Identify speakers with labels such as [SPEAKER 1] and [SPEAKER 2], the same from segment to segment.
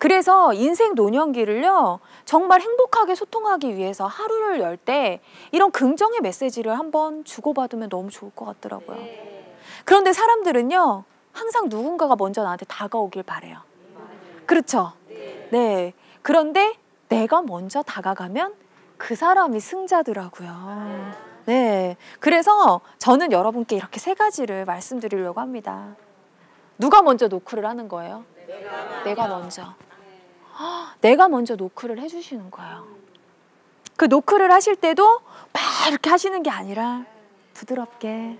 [SPEAKER 1] 그래서 인생 노년기를요, 정말 행복하게 소통하기 위해서 하루를 열 때 이런 긍정의 메시지를 한번 주고받으면 너무 좋을 것 같더라고요. 그런데 사람들은요, 항상 누군가가 먼저 나한테 다가오길 바래요. 그렇죠? 네. 그런데 내가 먼저 다가가면 그 사람이 승자더라고요. 네. 그래서 저는 여러분께 이렇게 세 가지를 말씀드리려고 합니다. 누가 먼저 노크를 하는 거예요? 내가 먼저. 헉, 내가 먼저 노크를 해주시는 거예요. 그 노크를 하실 때도 막 이렇게 하시는 게 아니라 부드럽게,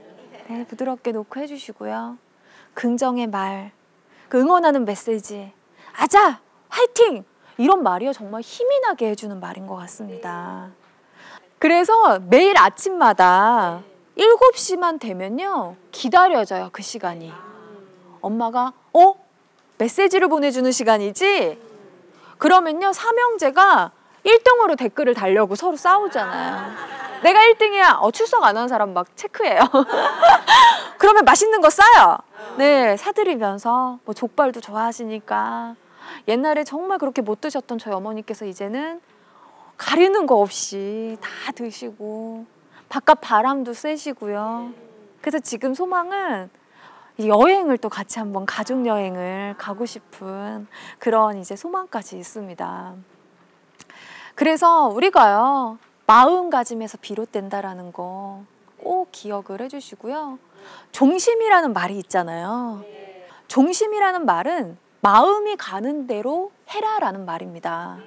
[SPEAKER 1] 네, 부드럽게 노크 해 주시고요. 긍정의 말, 그 응원하는 메시지, 아자, 화이팅! 이런 말이요 정말 힘이 나게 해주는 말인 것 같습니다. 그래서 매일 아침마다 7시만 되면요 기다려져요 그 시간이. 엄마가 어? 메시지를 보내주는 시간이지? 그러면요 삼형제가 1등으로 댓글을 달려고 서로 싸우잖아요. 내가 1등이야. 어, 출석 안 한 사람 막 체크해요. 그러면 맛있는 거 싸요. 네, 사드리면서 뭐 족발도 좋아하시니까 옛날에 정말 그렇게 못 드셨던 저희 어머니께서 이제는 가리는 거 없이 다 드시고 바깥 바람도 쐬시고요. 그래서 지금 소망은 여행을 또 같이 한번 가족 여행을 가고 싶은 그런 이제 소망까지 있습니다. 그래서 우리가요 마음가짐에서 비롯된다라는 거 꼭 기억을 해주시고요. 종심이라는 말이 있잖아요. 종심이라는 말은 마음이 가는 대로 해라라는 말입니다.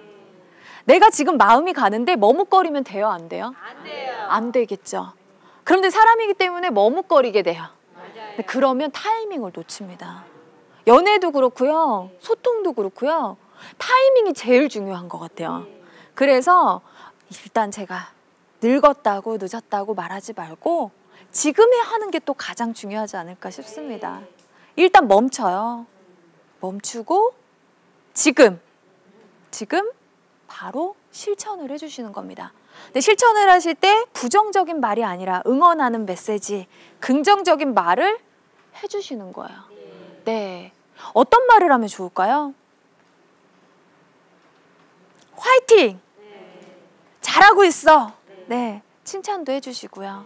[SPEAKER 1] 내가 지금 마음이 가는데 머뭇거리면 돼요, 안 돼요?
[SPEAKER 2] 안 돼요.
[SPEAKER 1] 안 되겠죠. 그런데 사람이기 때문에 머뭇거리게 돼요. 근데 그러면 타이밍을 놓칩니다. 연애도 그렇고요. 소통도 그렇고요. 타이밍이 제일 중요한 것 같아요. 그래서 일단 제가 늙었다고 늦었다고 말하지 말고 지금에 하는 게 또 가장 중요하지 않을까 싶습니다. 일단 멈춰요. 멈추고 지금 지금 바로 실천을 해주시는 겁니다. 근데 실천을 하실 때 부정적인 말이 아니라 응원하는 메시지, 긍정적인 말을 해주시는 거예요. 네. 어떤 말을 하면 좋을까요? 화이팅! 잘하고 있어! 네. 칭찬도 해주시고요.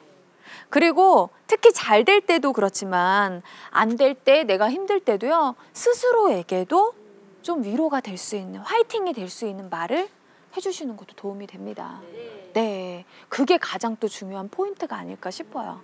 [SPEAKER 1] 그리고 특히 잘 될 때도 그렇지만 안 될 때, 내가 힘들 때도요, 스스로에게도 좀 위로가 될 수 있는, 화이팅이 될 수 있는 말을 해주시는 것도 도움이 됩니다. 네. 그게 가장 또 중요한 포인트가 아닐까 싶어요.